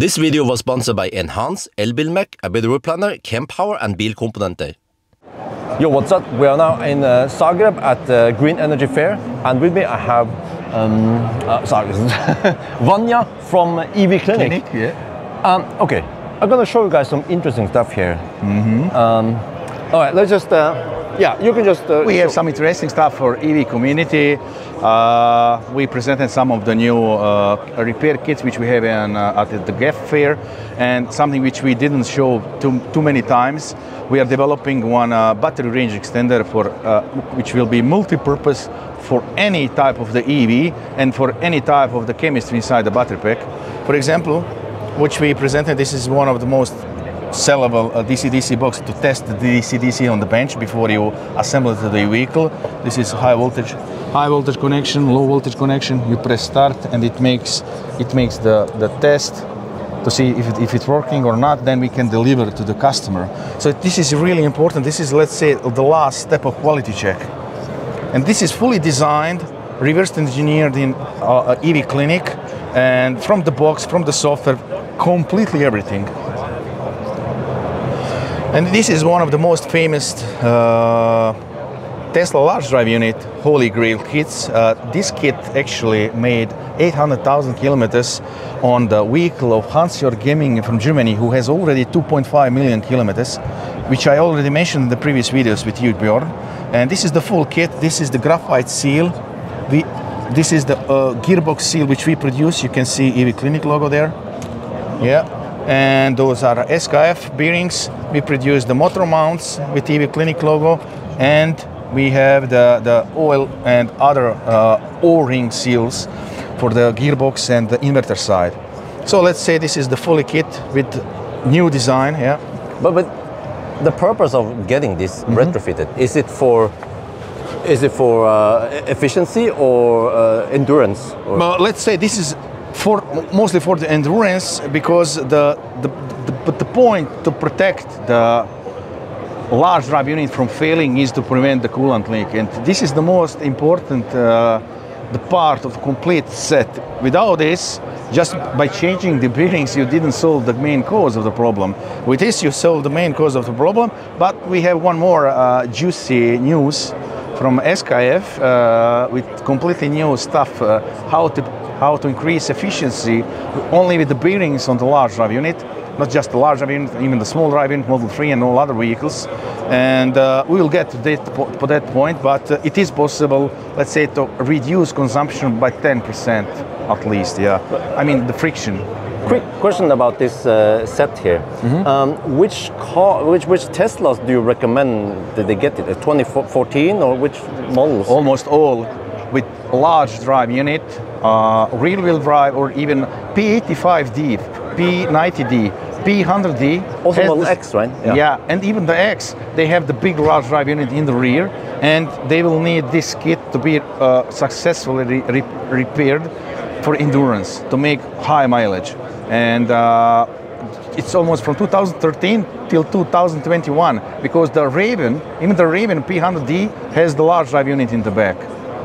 This video was sponsored by Enhance, Elbilmek, A Better Route Planner, Kempower and Bilkomponenter. Yo, what's up? We are now in uh, Zagreb at the Green Energy Fair, and with me I have um, uh, sorry, Vanya from EV Clinic. Clinic, yeah. Um, okay, I'm gonna show you guys some interesting stuff here. Mm-hmm. Um, all right, let's just uh, yeah, you can just. Uh, We have some interesting stuff for EV community. Uh, we presented some of the new uh, repair kits which we have in, uh, at the GEF fair, and something which we didn't show too, too many times. We are developing one uh, battery range extender for uh, which will be multi-purpose for any type of the EV and for any type of the chemistry inside the battery pack. For example, which we presented, this is one of the most sellable DC-DC box to test the DC-DC on the bench before you assemble it to the vehicle. This is high voltage, high voltage connection, low voltage connection. You press start and it makes it makes the, the test to see if, it, if it's working or not. Then we can deliver to the customer. So this is really important. This is let's say the last step of quality check. And this is fully designed, reverse engineered in uh, uh, EV Clinic, and from the box, from the software, completely everything. And this is one of the most famous uh, Tesla large drive unit Holy Grail kits. Uh, this kit actually made 800,000 kilometers on the vehicle of Hans-Jörg Gemming from Germany, who has already 2.5 million kilometers, which I already mentioned in the previous videos with you, Bjorn. And this is the full kit. This is the graphite seal. We, this is the uh, gearbox seal which we produce. You can see EV Clinic logo there. Yeah, and those are SKF bearings. We produce the motor mounts with EV Clinic logo, and we have the, the oil and other uh, O-ring seals for the gearbox and the inverter side. So let's say this is the fully kit with new design. Yeah. But but the purpose of getting this Mm-hmm. retrofitted is it for is it for uh, efficiency or uh, endurance? Or Well, let's say this is for mostly for the endurance because the the, the the point to protect the large drive unit from failing is to prevent the coolant leak, and this is the most important uh, the part of the complete set. Without this, just by changing the bearings, you didn't solve the main cause of the problem. With this, you solve the main cause of the problem. But we have one more uh, juicy news from SKF uh, with completely new stuff uh, how to how to increase efficiency only with the bearings on the large drive unit not just the large drive unit even the small drive unit model 3 and all other vehicles and uh, we will get to that, to that point but uh, it is possible let's say to reduce consumption by 10% at least yeah i mean the friction Quick question about this uh, set here. Mm-hmm. Um, which car, which which Teslas do you recommend that they get it? A 2014 or which models? almost all with large drive unit, uh, rear wheel drive, or even P85D, P90D, P100D. Also Model the- X, right? Yeah. Yeah. and even the X, they have the big large drive unit in the rear, and they will need this kit to be uh, successfully re- repaired for endurance to make high mileage. And uh, it's almost from 2013 till 2021 because the Raven, even the Raven P100D has the large drive unit in the back.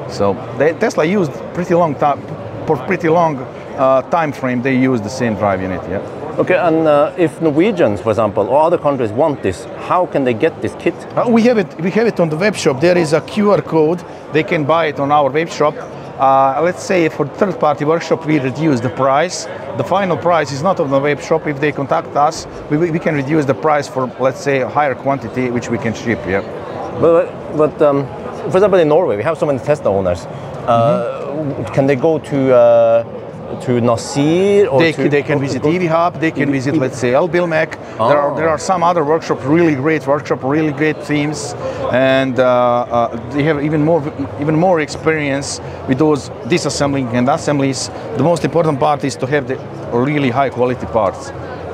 So they, Tesla used pretty long time, for pretty long uh, time frame. They used the same drive unit. Yeah. Okay, and uh, if Norwegians, for example, or other countries want this, how can they get this kit? Uh, we have it. We have it on the web shop. There is a QR code. They can buy it on our web shop. Uh, let's say for third-party workshop, we reduce the price. The final price is not on the web shop. If they contact us, we, we can reduce the price for let's say a higher quantity, which we can ship. Yeah. But, but um, for example, in Norway, we have so many Tesla owners. Uh, Can they go to uh, to Nasir or They, to, they can visit EV Hub. They can visit, let's say, Elbilmek. There are there are some other workshops, really great workshop, really great teams, and uh, uh, they have even more even more experience with those disassembling and assemblies. The most important part is to have the really high quality parts.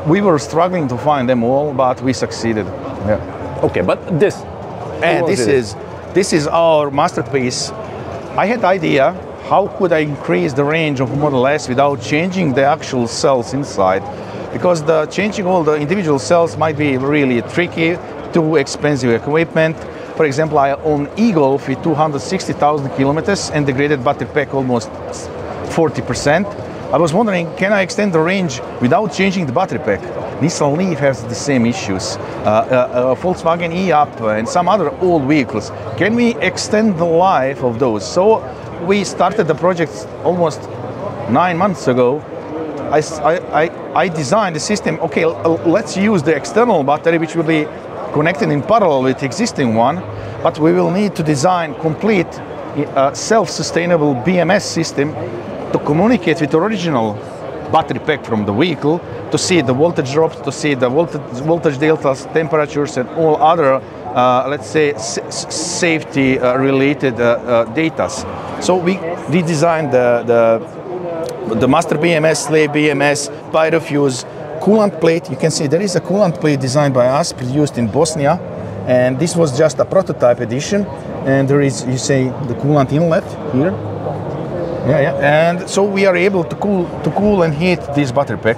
We were struggling to find them all, but we succeeded. Yeah. Okay, but this. And this is this is our masterpiece. I had idea how could I increase the range of Model S without changing the actual cells inside, because the changing all the individual cells might be really tricky, too expensive equipment. For example, I own e-Golf with 260,000 kilometers and degraded battery pack almost 40%. I was wondering, can I extend the range without changing the battery pack? Nissan Leaf has the same issues. Uh, uh, uh, Volkswagen e-Up and some other old vehicles. Can we extend the life of those? So we started the project almost nine months ago. I, I, I designed the system, okay, let's use the external battery which will be connected in parallel with existing one, but we will need to design complete uh, self-sustainable BMS system to communicate with original battery pack from the vehicle to see the voltage drops, to see the voltage, voltage deltas, temperatures, and all other, uh, let's say, safety uh, related uh, uh data. So we redesigned the, the, the master BMS, slave BMS, Pyrofuse, coolant plate. You can see there is a coolant plate designed by us, produced in Bosnia. And this was just a prototype edition. And there is, you say, the coolant inlet here yeah, yeah. And so we are able to cool, to cool and heat this battery pack.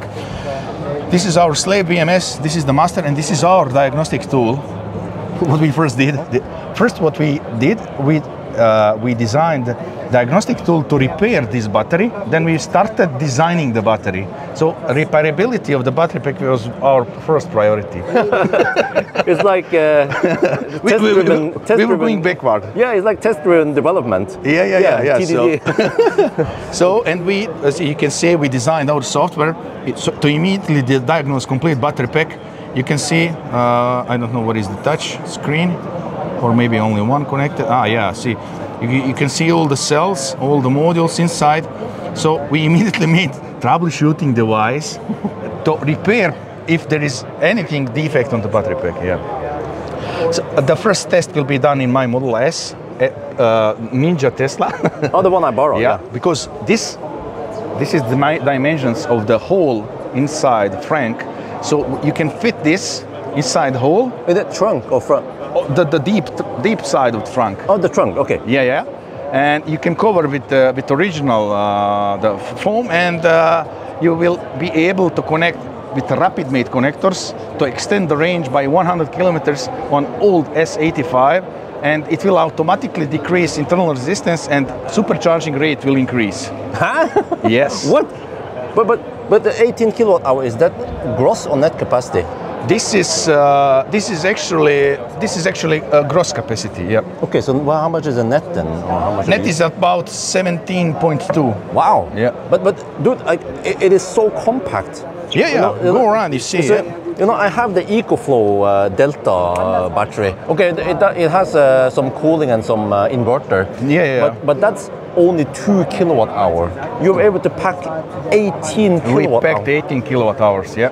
This is our slave BMS, this is the master, and this is our diagnostic tool. What we first did, first what we did, we uh, we designed diagnostic tool to repair this battery. Then we started designing the battery. So repairability of the battery pack was our first priority. it's like uh, we, we, we, test we were going backward. Yeah, it's like test-driven development. Yeah, yeah, yeah, yeah. yeah. So, so, and we, as you can see, we designed our software to immediately diagnose complete battery pack. You can see, uh, I don't know what is the touch screen or maybe only one connected. Ah, yeah, see, you, you can see all the cells, all the modules inside. So we immediately made troubleshooting device to repair if there is anything defect on the battery pack. Yeah. So uh, the first test will be done in my Model S, uh, uh Ninja Tesla. oh, the one I borrowed. Yeah, yeah. because this this is the dimensions of the hole inside frunk. So you can fit this inside the hole. Is it trunk or front? Oh, the, the deep deep side of the trunk. Oh, the trunk. Okay. Yeah, yeah. And you can cover with uh, with original uh, the foam, and uh, you will be able to connect with rapid mate connectors to extend the range by 100 kilometers on old S85 and it will automatically decrease internal resistance and supercharging rate will increase. Huh? yes. What? But, but, but the 18 kilowatt hour, is that gross or net capacity? This is uh, this is actually this is actually a gross capacity. Yeah. Okay, so well, how much is the net then? Or how much net is about 17.2. Wow. Yeah. But but dude, it, it is so compact. Yeah, yeah. You know, Go around, you see. So, you know, I have the EcoFlow uh, Delta uh, battery. Okay, it, it has uh, some cooling and some uh, inverter. Yeah, yeah. But, but that's only two kilowatt hour. You were able to pack 18 kilowatt. We packed 18 kilowatt hours. Yeah.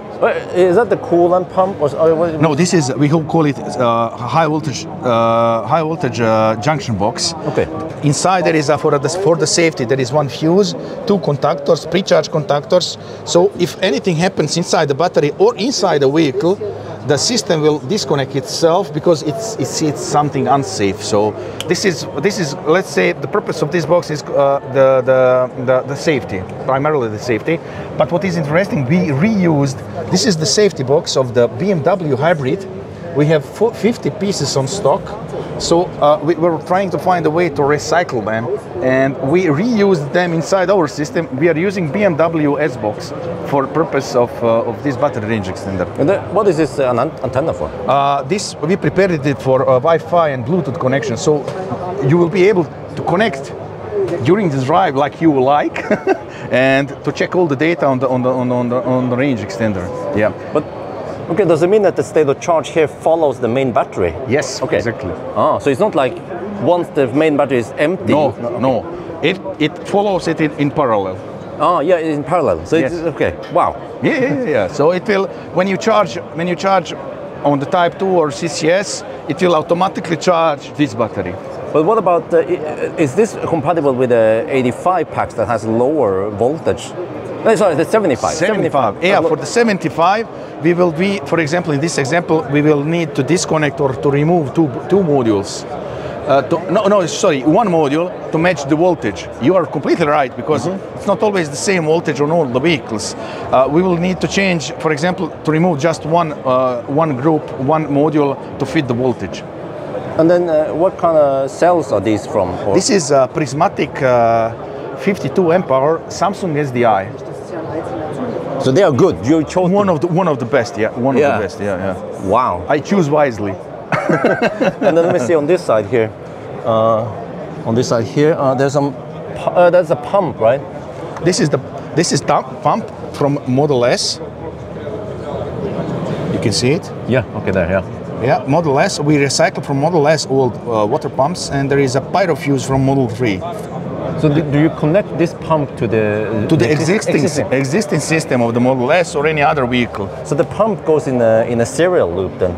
Is that the coolant pump? Or, or no, this is we call it uh, high voltage uh, high voltage uh, junction box. Okay. Inside there is a, for the for the safety there is one fuse, two contactors, pre-charge contactors. So if anything happens inside the battery or inside the vehicle the system will disconnect itself because it's, it's, it's something unsafe. So this is this is let's say the purpose of this box is uh, the, the, the the safety, primarily the safety. But what is interesting, we reused. This is the safety box of the BMW hybrid. We have 50 pieces on stock so uh, we were trying to find a way to recycle them, and we reused them inside our system. We are using BMW S-Box for purpose of, uh, of this battery range extender. And the, what is this uh, antenna for? Uh, this we prepared it for uh, Wi-Fi and Bluetooth connection, so you will be able to connect during the drive like you like, and to check all the data on the on the on the, on the, on the range extender. Yeah, but Okay, does it mean that the state of charge here follows the main battery? Yes, okay. exactly. Oh, so it's not like once the main battery is empty. No, no, okay. no. It it follows it in, in parallel. Oh, yeah, in parallel. So yes. it's okay. Wow. Yeah, yeah, yeah. so it will when you charge when you charge on the Type 2 or CCS, it will automatically charge this battery. But what about, uh, is this compatible with the 85 packs that has lower voltage? No, sorry, the 75. 75. 75. Yeah, for the 75, we will be, for example, in this example, we will need to disconnect or to remove two, two modules. Uh, to, no, no, sorry, one module to match the voltage. You are completely right because mm -hmm. it's not always the same voltage on all the vehicles. Uh, we will need to change, for example, to remove just one uh, one group, one module to fit the voltage. And then, uh, what kind of cells are these from? Or? This is a prismatic uh, 52 amp hour Samsung SDI. So they are good. You chose One of the one of the best. Yeah, one Yeah. of the best. Yeah, yeah. Wow. I choose wisely. and then let me see on this side here. Uh, on this side here, uh, there's some. Uh, that's a pump, right? This is the this is dump pump from Model S. You can see it. Yeah. Okay. There. Yeah. Yeah, Model S. We recycle from Model S old uh, water pumps, and there is a Pyrofuse from Model 3 So do, you connect this pump to the to the exist- existing existing system of the Model S or any other vehicle. So the pump goes in a in a serial loop then,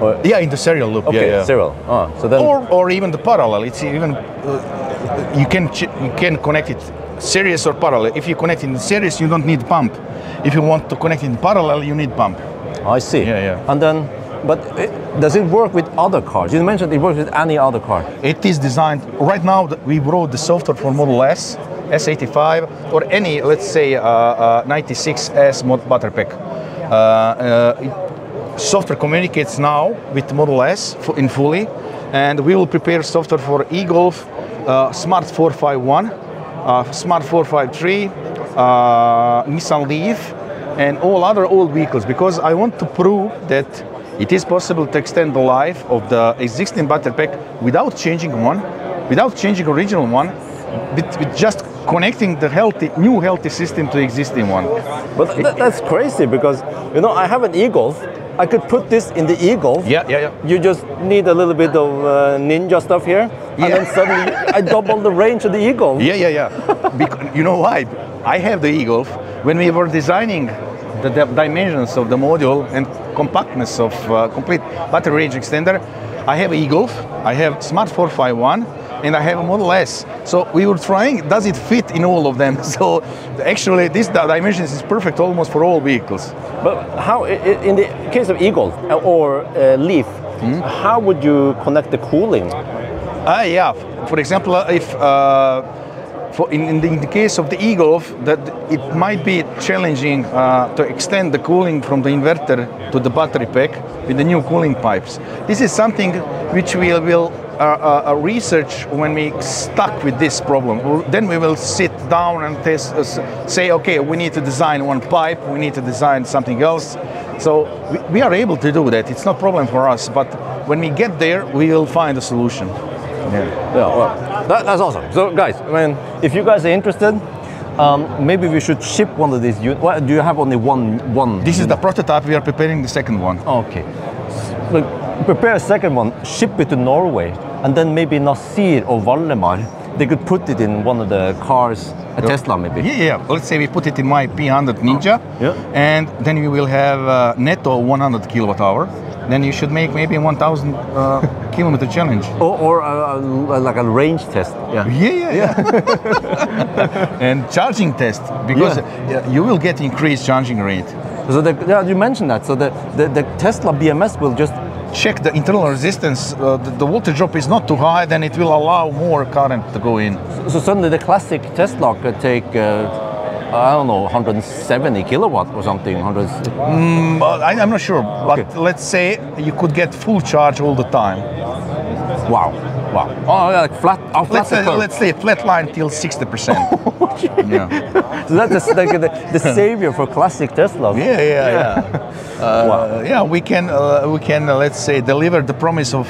or Yeah, in the serial loop. okay, yeah, yeah. serial. Ah, so then Or, or even the parallel. It's even uh, you can ch- you can connect it series or parallel. If you connect in the series, you don't need pump. If you want to connect in parallel, you need pump. I see. Yeah, yeah. And then, but it, does it work with other cars? You mentioned it works with any other car. It is designed right now. We wrote the software for Model S, S85, or any, let's say, uh, uh, 96S mod battery pack. Uh, uh, software communicates now with Model S in fully, and we will prepare software for e-Golf, uh, Smart 451, uh, Smart 453, uh, Nissan Leaf, and all other old vehicles because I want to prove that it is possible to extend the life of the existing battery pack without changing one, without changing original one, with, with just connecting the healthy, new healthy system to existing one. But th- that's crazy because you know I have an e-golf. I could put this in the e-golf. Yeah, yeah, yeah. You just need a little bit of uh, ninja stuff here, Yeah. and then suddenly I double the range of the e-golf. Yeah, yeah, yeah. Because, you know why? I have the e-Golf. When we were designing the, the dimensions of the module and compactness of uh, complete battery range extender, I have e-Golf, I have Smart 451, and I have a Model S. So we were trying, does it fit in all of them? So actually, this di- dimensions is perfect almost for all vehicles. But how, in the case of e-golf or uh, Leaf, Hmm? how would you connect the cooling? Ah, yeah. For example, uh, if uh, for in, in, the, in the case of the e-Golf, that it might be challenging uh, to extend the cooling from the inverter to the battery pack with the new cooling pipes. This is something which we will uh, uh, uh, research when we stuck with this problem. Then we will sit down and test, uh, say, okay, we need to design one pipe, we need to design something else. So we, we are able to do that. It's not problem for us. But when we get there, we will find a solution. Yeah. Yeah, well, that, that's awesome. So, guys, I mean, if you guys are interested, um, maybe we should ship one of these. units. Well, do you have only one? One. This is the prototype. We are preparing the second one. Okay. Look, prepare a second one, ship it to Norway, and then maybe Nasir or Valdemar, they could put it in one of the cars, a Tesla maybe. Yeah, yeah. Let's say we put it in my P100 Ninja, Yeah. and then we will have uh, netto 100 kilowatt hour. Then you should make maybe 1,000 uh, kilometer challenge. Or, or uh, uh, like a range test. Yeah. Yeah, yeah, yeah. and charging test because uh, you will get increased charging rate. So the, yeah, you mentioned that. So the, the, the Tesla BMS will just Check the internal resistance. Uh, the, the voltage drop is not too high, then it will allow more current to go in. so suddenly the classic Tesla could take uh, I don't know 170 kilowatt or something. 100. Mm, I, I'm not sure, but Okay. let's say you could get full charge all the time. Wow. Wow. Oh, like flat. Oh, flat Let's say, let's say flat line till 60%. yeah. So that's the, like the, the savior for classic Teslas. Yeah, yeah, yeah. Uh, yeah, we can, uh, we can, uh, let's say, deliver the promise of.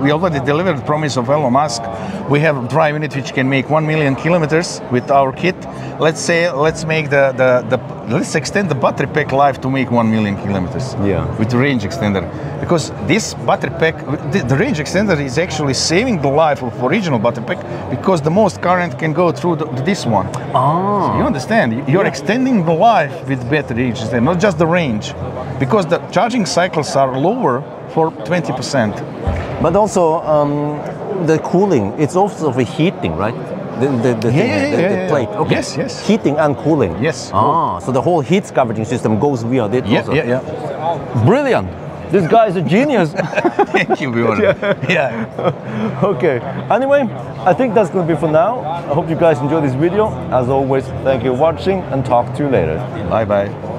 We already delivered the promise of Elon Musk. We have a drive unit which can make one million kilometers with our kit. Let's say, let's make the, the, the let's extend the battery pack life to make one million kilometers. Yeah. With the range extender, because this battery pack, the, the range extender is actually saving the life of original battery pack because the most current can go through the, this one. Ah. You understand? You're extending the life with battery range instead, not just the range, because the charging cycles are lower for 20%. But also um, the cooling. It's also for heating, right? The, the, the, Yeah, thing, yeah, the, yeah, the yeah. plate. Okay. Yes, yes. Heating and cooling. Yes. Ah, so the whole heat scavenging system goes via it Yeah, also. yeah, yeah. Brilliant. This guy is a genius. Thank you, Bjorn. yeah. okay. Anyway, I think that's going to be for now. I hope you guys enjoyed this video. As always, thank you for watching and talk to you later. Bye bye.